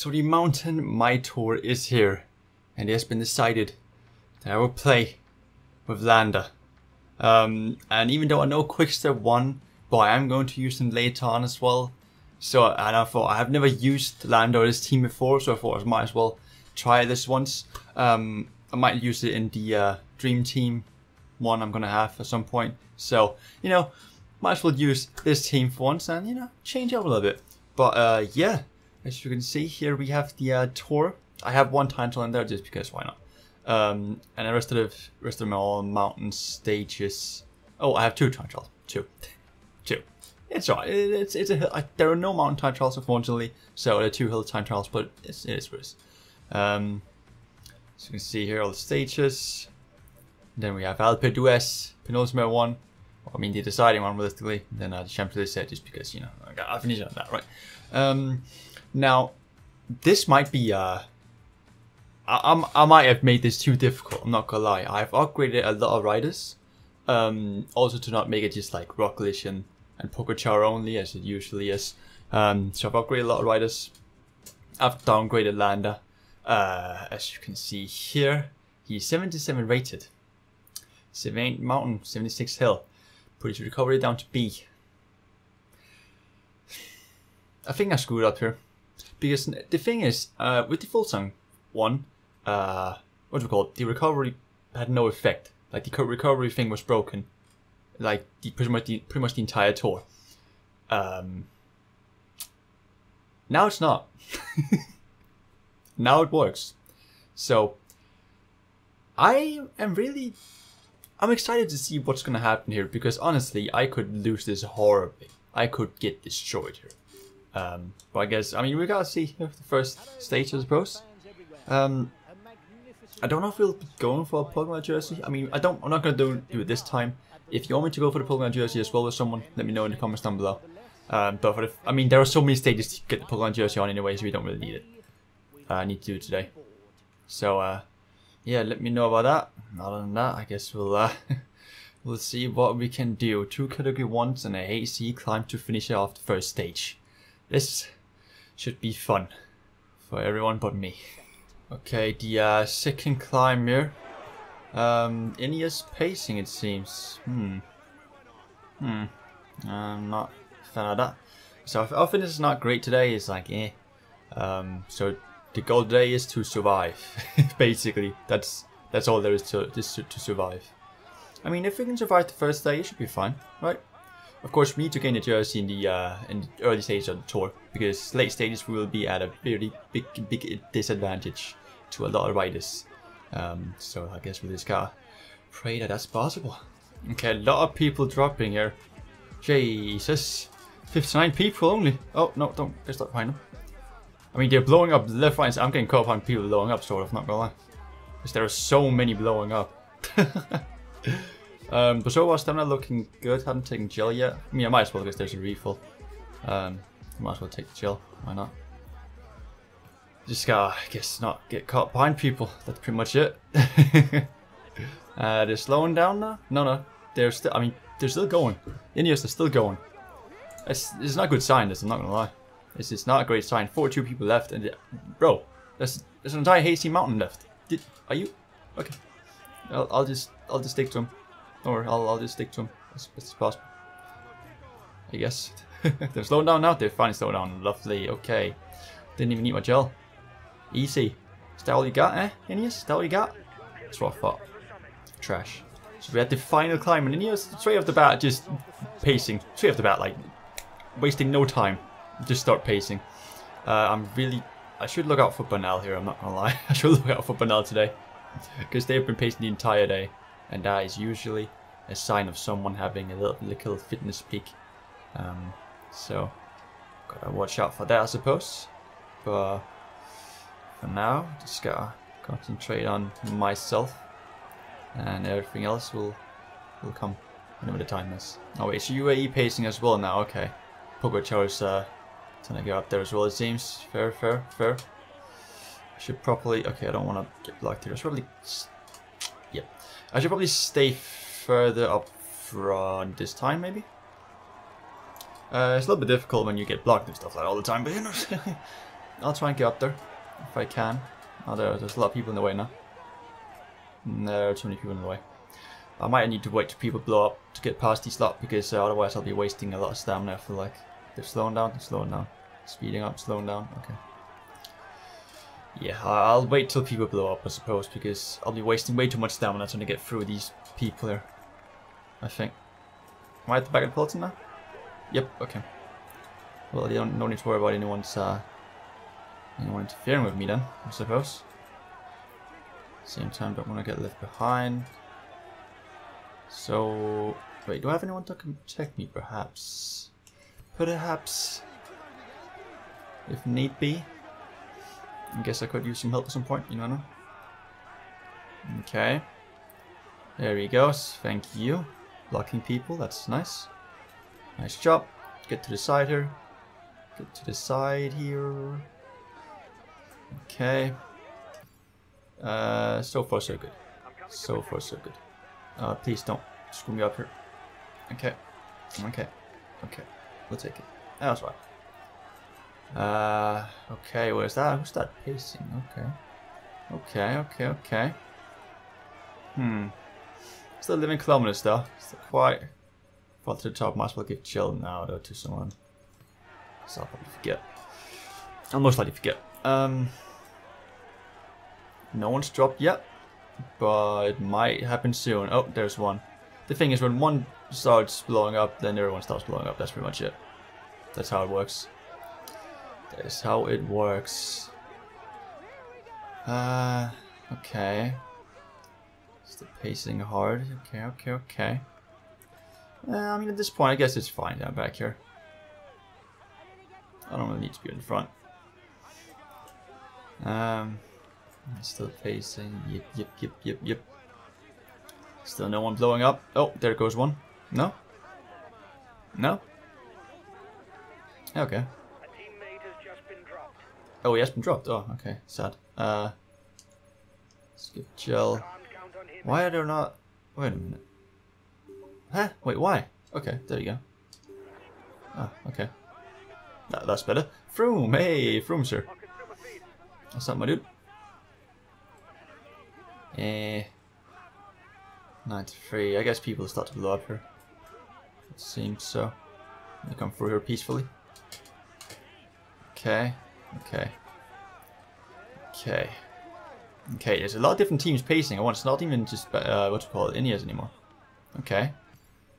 So the Mountain My Tour is here, and it has been decided that I will play with Landa. Um, and even though I know Quickstep won, but I am going to use them later on as well. So and I thought I have never used Landa or this team before, so I thought I might as well try this once. Um, I might use it in the uh, Dream Team one I'm gonna have at some point. So you know, might as well use this team for once and you know change up a little bit. But uh, yeah, as you can see here, we have the uh, tour. I have one title in there just because why not? Um, and the rest of the rest of them are all mountain stages. Oh, I have two time trials. Two, two. It's alright. It's it's a hill. I, there are no mountain time trials unfortunately, so there are two hill time trials, but it's, it is what it is. Um, so you can see here all the stages. Then we have Alpe d'Huez, penultimate one. I mean the deciding one realistically. Then uh, the Champs Elysees just because you know I got finished on that right. Um, now this might be uh. I, I might have made this too difficult, I'm not gonna lie. I've upgraded a lot of riders. Um, also to not make it just like Roglic and, and Pogacar only as it usually is. Um, so I've upgraded a lot of riders. I've downgraded Landa. Uh, as you can see here, he's 77 rated. 78 mountain, 76 hill. Put his recovery down to B. I think I screwed up here. Because the thing is, uh, with the full song one, uh, what do we call it? The recovery had no effect. Like the recovery thing was broken. Like the pretty much the pretty much the entire tour. Um, now it's not. now it works. So I am really I'm excited to see what's gonna happen here because honestly I could lose this horribly. I could get destroyed here. Um, but I guess I mean we gotta see the first stage I suppose. Um, I don't know if we'll be going for a Pokemon jersey. I mean I don't I'm not gonna do, do it this time. If you want me to go for the Pokemon jersey as well with someone, let me know in the comments down below. Um, but for the, I mean there are so many stages to get the Pokemon jersey on anyway, so we don't really need it. Uh, I need to do it today. So uh, yeah, let me know about that. Other than that, I guess we'll uh, we'll see what we can do. Two category ones and a HC climb to finish off the first stage. This should be fun for everyone but me. Okay, the uh, second climb here. Um, Ineos pacing it seems. Hmm. Hmm. I'm not a fan of that. So often is not great today. It's like eh. Um, so the goal today is to survive. Basically, that's that's all there is to to, to, survive. I mean, if we can survive the first day, it should be fine, right? Of course, we need to gain a jersey in the uh, in the early stages of the tour because late stages we will be at a very big big disadvantage to a lot of riders. Um, so I guess with this gotta pray that that's possible. Okay, a lot of people dropping here. Jesus, 59 people only. Oh no, don't let's not find them. I mean, they're blowing up left, right, I'm getting caught on people blowing up, sort of, not gonna lie. Because there are so many blowing up. um, but so far, stamina looking good. Haven't taken gel yet. I mean, I might as well there's a refill. Um, might as well take the gel. Why not? Just gotta, I guess, not get caught behind people. That's pretty much it. uh, they're slowing down now? No, no. They're still, I mean, they're still going. Ineos they're still going. It's, it's not a good sign, this, I'm not gonna lie. This is not a great sign. 42 people left, and bro, there's there's an entire HC Mountain left. Did are you? Okay, I'll, I'll just I'll just stick to him, or I'll I'll just stick to him as best as possible. I guess they're slowing down now. They're finally slowing down. Lovely. Okay, didn't even need my gel. Easy. Is that all you got, eh, Ineos? Is that all you got? That's what I thought. Trash. So we had the final climb, and Ineos straight off the bat just pacing. Straight off the bat, like wasting no time just start pacing. Uh, I'm really... I should look out for Bernal here, I'm not gonna lie. I should look out for Bernal today. Because they've been pacing the entire day. And that is usually a sign of someone having a little, little fitness peak. Um, so, gotta watch out for that I suppose. But for now, just gotta concentrate on myself. And everything else will will come whenever the time is. Oh wait, so UAE pacing as well now, okay. Pogacar's uh, trying to go up there as well, it seems. Fair, fair, fair. I should probably... Okay, I don't want to get blocked here. I should probably... Yeah. I should probably stay further up front this time, maybe? Uh, it's a little bit difficult when you get blocked and stuff like all the time, but you know... I'll try and get up there if I can. Oh, there, there's a lot of people in the way now. Are too many people in the way. I might need to wait till people blow up to get past these lot because uh, otherwise I'll be wasting a lot of stamina. for like they're slowing down, they're slowing down, speeding up, slowing down. Okay. Yeah, I'll wait till people blow up, I suppose, because I'll be wasting way too much stamina trying to get through these people here. I think. Am I at the back of the peloton now? Yep. Okay. Well, you don't no need to worry about anyone's uh, anyone interfering with me then, I suppose. Same time, don't want to get left behind. So, wait, do I have anyone to come check me, perhaps? Perhaps, if need be. I guess I could use some help at some point, you know? Okay. There he goes, thank you. Blocking people, that's nice. Nice job. Get to the side here. Get to the side here. Okay. Uh, so far so good. So far so good. Uh, please don't screw me up here. Okay. Okay. Okay. We'll take it. That's right. Uh, okay, where's that? Who's that pacing? Okay. Okay, okay, okay. Hmm. Still living kilometers though. Still quite fall to the top. Might as well give chill now though to someone. So I'll probably forget. I'll most likely forget. Um No one's dropped yet but it might happen soon. Oh, there's one. The thing is, when one starts blowing up, then everyone starts blowing up. That's pretty much it. That's how it works. That's how it works. Uh, okay. Still pacing hard. Okay, okay, okay. Uh, I mean, at this point, I guess it's fine down back here. I don't really need to be in front. Um, Still pacing. Yep, yep, yep, yep, yep. Still no one blowing up. Oh, there goes one. No? No? Okay. Oh, he has been dropped. Oh, okay. Sad. Uh, skip gel. Why are there not... Wait a minute. Huh? Wait, why? Okay, there you go. Oh, okay. That, that's better. Froome, hey, Froome, sir. What's up, my dude? Eh. 93. I guess people start to blow up here. It seems so. They come through here peacefully. Okay. Okay. Okay. Okay, there's a lot of different teams pacing I want It's not even just, uh, what you call it, Ineos anymore. Okay.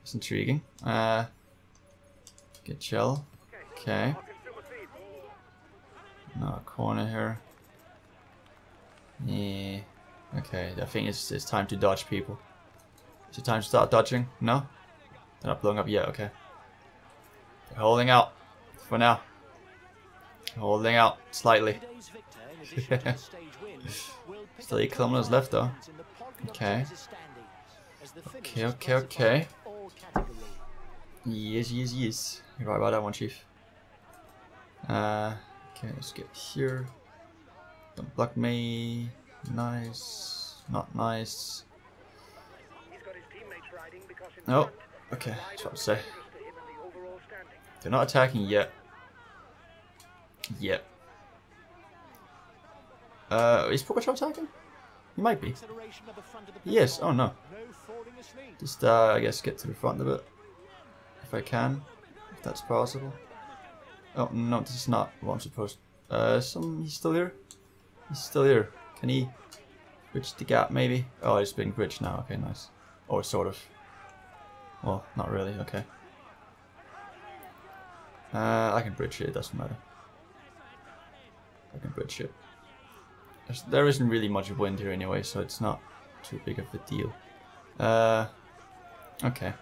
That's intriguing. Uh, get chill. Okay. No corner here. Yeah. Okay, I think it's, it's time to dodge people. Is it time to start dodging? No? They're not blowing up yet, okay. They're holding out. For now. Holding out slightly. Still 8 kilometers left though. Okay. Okay, okay, okay. Yes, yes, yes. You're right about that one, Chief. Uh, okay, let's get here. Don't block me. Nice. Not nice. Oh, okay. That's what to say. They're not attacking yet. Yet. Uh, is Pogacar attacking? He might be. Yes. Oh no. Just, uh, I guess get to the front of it. If I can. If that's possible. Oh, no, this is not what I'm supposed Uh, some, he's still here? He's still here. Can he bridge the gap maybe? Oh, it's being bridged now. Okay, nice. Or sort of. Well, not really. Okay. Uh, I can bridge it. It doesn't matter. I can bridge it. There's, there isn't really much wind here anyway, so it's not too big of a deal. Uh, okay.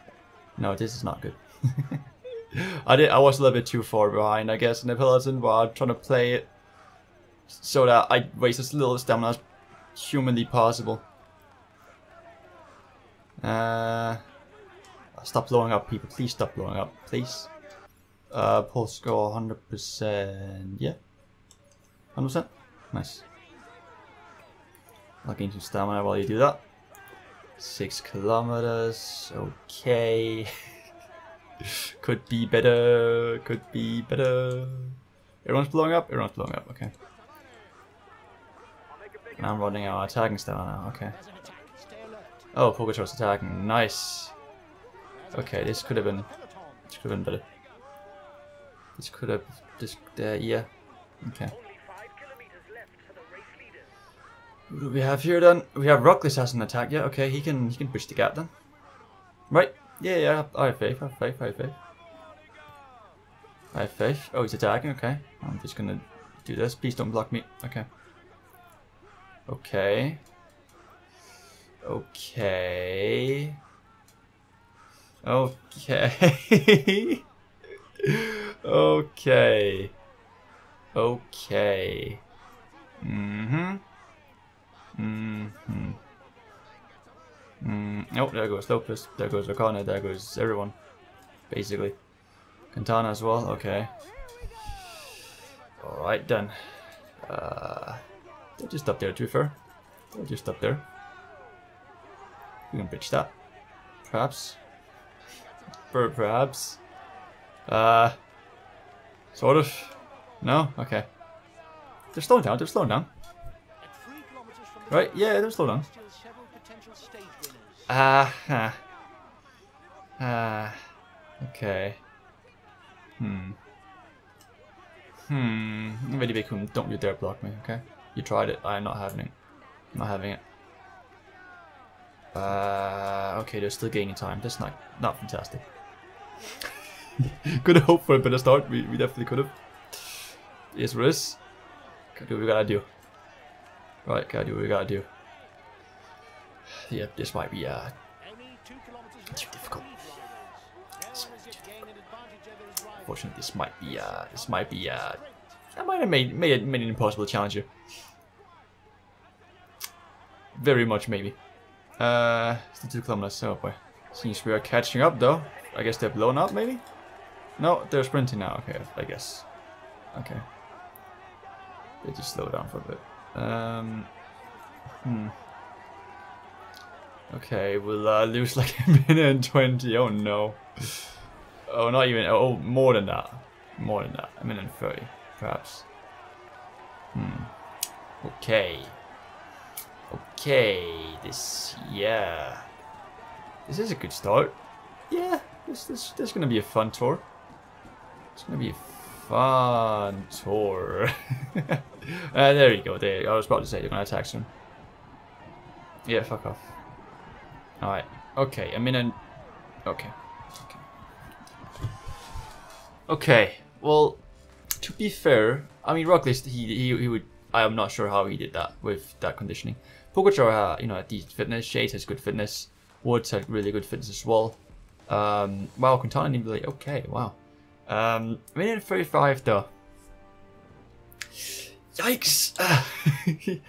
No, this is not good. I did. I was a little bit too far behind, I guess, in the peloton while trying to play it so that I waste as little stamina as humanly possible. Uh, stop blowing up, people. Please stop blowing up, please. Uh, pulse score 100%. Yeah. 100%. Nice. I'll gain some stamina while you do that. Six kilometers. Okay. could be better. Could be better. Everyone's blowing up? Everyone's blowing up, okay. And I'm running out attacking style now, okay. Oh, Pogacar's attacking, nice. Okay, this could have been, this could have been better. This could have, this, uh, yeah, okay. What do we have here then? We have Roglic has an attack, yeah, okay, he can, he can push the gap then. Right, yeah, yeah, I have faith, I have faith, I have faith. I have faith. Oh, he's attacking, okay. I'm just gonna do this. Please don't block me. Okay. Okay. Okay. Okay. okay. Okay. Mm-hmm. Mm-hmm. Mm. Oh, there goes Lopez. There goes O'Connor. There goes everyone. Basically. Quintana as well, okay. Alright then. Uh, they're just up there to be fair. They're just up there. We can pitch that. Perhaps. Per perhaps. Uh, sort of. No? Okay. They're slowing down, they're slowing down. Right, yeah, they're slowing down. Ah, uh, ah, uh, okay. Hmm. Hmm. Really big. Don't you dare block me, okay? You tried it. I'm not having it. I'm not having it. Uh, okay, they're still gaining time. That's not not fantastic. could have hoped for a better start. We, we definitely could have. Yes, Riz. What we gotta do. Right, gotta do what we gotta do. Yeah, this might be uh, too difficult. Unfortunately, this might be uh, this might be uh, I might have made made, made an impossible challenge here. Very much maybe. Uh, still two kilometers. Oh boy, seems we are catching up though. I guess they're blown up maybe. No, they're sprinting now. Okay, I guess. Okay. They just slow down for a bit. Um. Hmm. Okay, we'll uh, lose like a minute and 20. Oh no. Oh, not even. Oh, more than that. More than that. A minute and 30, perhaps. Hmm. Okay. Okay. This. Yeah. This is a good start. Yeah. This this this is gonna be a fun tour. It's gonna be a fun tour. uh, there you go. There. I was about to say they're gonna attack soon. Yeah. Fuck off. All right. Okay. A minute. Okay. Okay, well, to be fair, I mean, Roglic, he, he, he would, I'm not sure how he did that with that conditioning. Pogacar, uh, you know, had decent fitness, Shades has good fitness, Woods had really good fitness as well. Um, wow, Quintana didn't really, okay, wow. Um, minute 35 though. Yikes!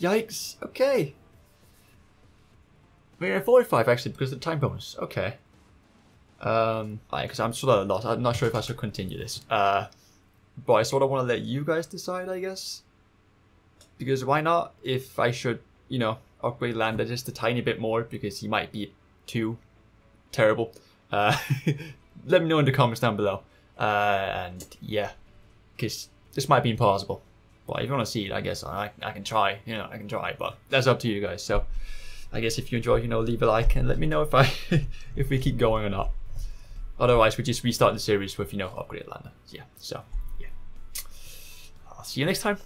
Yikes, okay. Minute 45 actually because of the time bonus, okay. Um, because I'm sort of lost. I'm not sure if I should continue this. Uh, but I sort of want to let you guys decide, I guess. Because why not? If I should, you know, upgrade Landa just a tiny bit more because he might be too terrible. Uh, let me know in the comments down below. Uh, and yeah, because this might be impossible. If you want to see it, I guess I, I can try. You know, I can try, but that's up to you guys. So I guess if you enjoy, you know, leave a like and let me know if I if we keep going or not. Otherwise, we just restart the series with, you know, upgrade Landa. Yeah, so, yeah. I'll see you next time.